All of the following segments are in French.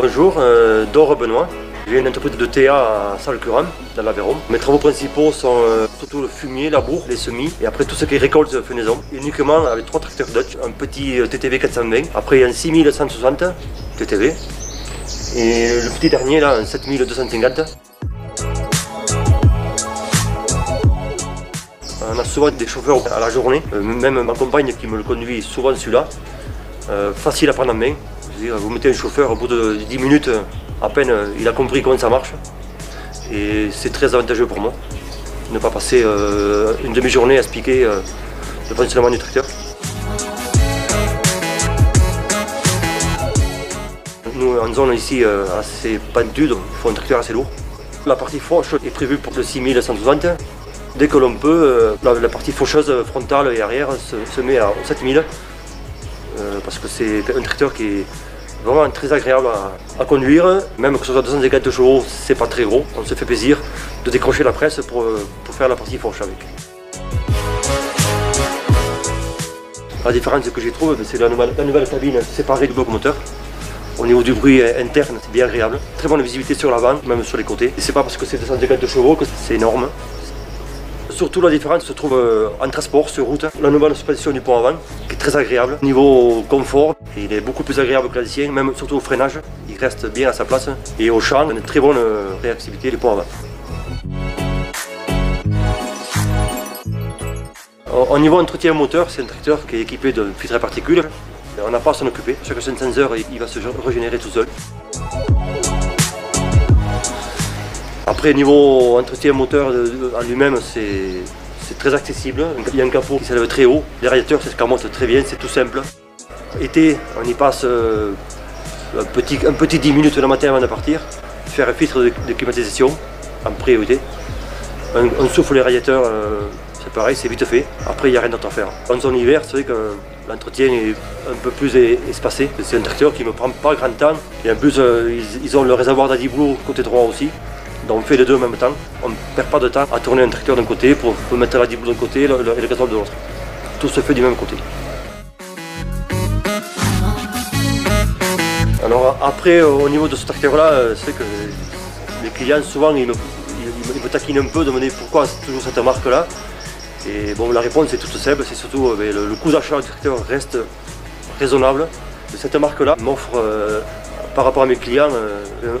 Bonjour, euh, Dore Benoît. J'ai une entreprise de TA à Salcuran, dans l'Aveyron. Mes travaux principaux sont euh, surtout le fumier, la bourre, les semis et après tout ce qui est récolte de fenaison. Uniquement avec trois tracteurs Dutch, un petit euh, TTV 420, après un 6160 TTV et le petit dernier là, un 7250. On a souvent des chauffeurs à la journée, euh, même ma compagne qui me le conduit souvent celui-là. Facile à prendre en main. Vous mettez un chauffeur, au bout de 10 minutes, à peine, il a compris comment ça marche. Et c'est très avantageux pour moi. Ne pas passer euh, une demi-journée à expliquer euh, le fonctionnement du tracteur. Nous, en zone ici euh, assez pentue, donc il faut un tracteur assez lourd. La partie fauche est prévue pour le 6160. Dès que l'on peut, euh, la, partie faucheuse frontale et arrière se, se met à 7000. Euh, parce que c'est un tracteur qui est vraiment très agréable à, conduire. Même que ce soit 250 chevaux, c'est pas très gros. On se fait plaisir de décrocher la presse pour, euh, pour faire la partie fauche avec. La différence que j'y trouve, c'est la nouvelle, la nouvelle cabine séparée du bloc moteur. Au niveau du bruit interne, c'est bien agréable. Très bonne visibilité sur l'avant, même sur les côtés. Et c'est pas parce que c'est 250 chevaux que c'est énorme. Surtout la différence se trouve euh, en transport sur route. La nouvelle suspension du pont avant, qui est très agréable. Niveau confort, il est beaucoup plus agréable que l'ancien, même surtout au freinage. Il reste bien à sa place. Et au champ, une très bonne euh, réactivité du pont avant. Au au niveau entretien moteur, c'est un tracteur qui est équipé d'un filtre à particules. On n'a pas à s'en occuper. Chaque 500 heures, il va se régénérer tout seul. Après, niveau entretien moteur en lui-même, c'est très accessible. Il y a un capot qui s'élève très haut. Les radiateurs, c'est ce qu'on monte très bien, c'est tout simple. Été, on y passe euh, un, petit, un petit 10 minutes le matin avant de partir. Faire un filtre de, climatisation en priorité. On, souffle les radiateurs, euh, c'est pareil, c'est vite fait. Après, il n'y a rien d'autre à faire. En zone hiver, c'est vrai que l'entretien est un peu plus espacé. C'est un tracteur qui ne me prend pas grand temps. Et en plus, euh, ils, ils ont le réservoir d'Adiblo côté droit aussi. On fait les deux en même temps. On ne perd pas de temps à tourner un tracteur d'un côté pour, mettre l'Adiblo d'un côté le- le- et le gasoil de l'autre. Tout se fait du même côté. Alors après, euh, au niveau de ce tracteur-là, euh, c'est que les clients, souvent, ils me, taquinent un peu demander pourquoi toujours cette marque-là. Et bon, la réponse est toute simple, c'est surtout euh, ben, le, le coût d'achat du tracteur reste raisonnable. Cette marque-là m'offre, par rapport à mes clients,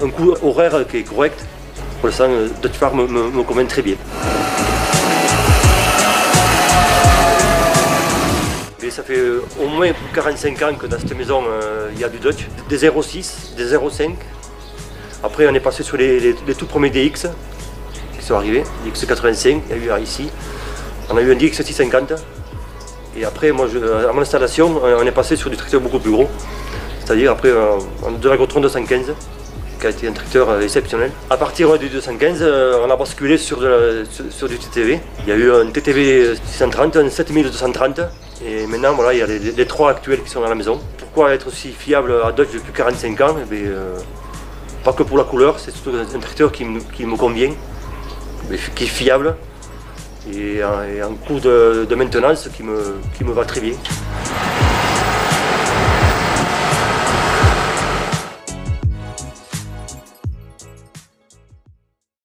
un coût horaire qui est correct. Pour l'instant, euh, Dutch Farm me, me- convainc très bien. Et ça fait euh, au moins 45 ans que dans cette maison, euh, il y a du Dutch. Des 06, des 05. Après, on est passé sur les, tout premiers DX qui sont arrivés, DX85, il y a eu ici. On a eu un DX650. Et après, à mon installation, on est passé sur du tracteur beaucoup plus gros. C'est-à-dire après, euh, de l'Agrotron 215 qui a été un tracteur euh, exceptionnel. À partir du 215, euh, on a basculé sur, du TTV. Il y a eu un TTV 630, un 7230 et maintenant voilà, il y a les, trois actuels qui sont à la maison. Pourquoi être aussi fiable à Dodge depuis 45 ans? Eh euh, Pas que pour la couleur, c'est surtout un tracteur qui, me- qui me convient, qui est fiable et, un- et coût de, de maintenance qui me, qui me va très bien.